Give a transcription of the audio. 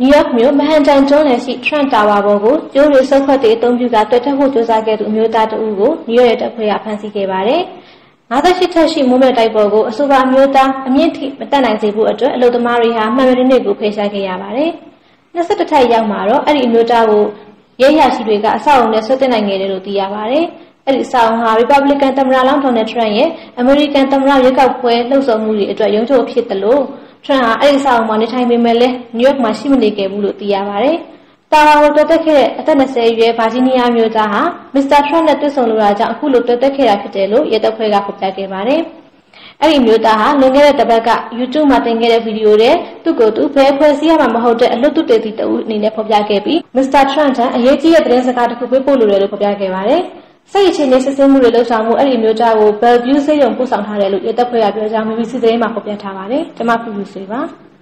နယူးယောက်မြို့မဟန်တန်ကျွန်းနယ်ရှိ Trump Tower ပေါ်ကိုကျိုးတွေဆုတ်ခွက်တွေအသုံးပြုကတွေ့ထက်ဖို့ကြိုးစားခဲ့သူအမျိုးသားတဦးကိုနယူးယောက်ရဲတပ်ဖွဲ့ကဖမ်းဆီးခဲ့ပါတယ်။58ထက်ရှိမိုးမြတိုက်ပေါ်ကိုအဆိုပါအမျိုးသားအမြင့်ထိမတက်နိုင်စေဖို့အတွက်အလုသမားတွေဟာမှန်မှန်တွေကိုဖေရှားခဲ့ရပါတယ်။22ထက်ရောက်မှာတော့အဲ့ဒီအမျိုးသားကိုရဲရရှိတွေကအဆောက်အုံနဲ့ဆွတ်တင်နိုင်ခဲ့တယ်လို့သိရပါတယ်။အဲ့ဒီအဆောက်အုံဟာ Republican သမ္မတလောင်းဒေါ်နယ်ထရန့်ရဲ့ American သမ္မတရွေးကောက်ပွဲလှုပ်ဆောင်မှုတွေအတွက်ရုံးချုပ်ဖြစ်တယ်လို့ ထရန့်ဟာအဲ့ဒီဆောင်မှာနေထိုင်ပေမဲ့လည်းနယူးယောက်မှာရှိမနေခဲ့ဘူးလို့သိရပါတယ်။တာဝါကိုတွေ့တက်ခဲ့တဲ့အသက်20အရွယ်ဗာဂျီးနီးယားမျိုးသားဟာမစ္စတာထရန့်နဲ့တွေ့ဆုံလိုတာကြောင့်အခုလိုတွေ့တက်ခဲ့တာဖြစ်တယ်လို့ရဲတပ်ဖွဲ့ကဖော်ပြခဲ့ပါတယ်။အဲ့ဒီမျိုးသားဟာလွန်ခဲ့တဲ့တစ်ပတ်က YouTube မှာတင်ခဲ့တဲ့ဗီဒီယိုတွေသူ့ကိုသူဘယ်ဖွဲ့စည်းရမှာမဟုတ်တဲ့အလွတ်တုတေတီတဦးအနေနဲ့ဖော်ပြခဲ့ပြီးမစ္စတာထရန့်ထံအရေးကြီးတဲ့သတင်းစကားတစ်ခုပေးပို့လိုတယ်လို့ဖော်ပြခဲ့ပါတယ်။ စိတ်အခြေအနေစစ်ဆေးမှုတွေလှုပ်ဆောင်မှုအဲ့ဒီမျိုးသားကို Bellevue ဆေးရုံပို့ဆောင်ထားတယ်လို့ရဲတပ်ဖွဲ့ကပြောကြား BBC သတင်းမှာဖော်ပြထားပါတယ်။ကျွန်မပြူပြူဆွေပါ။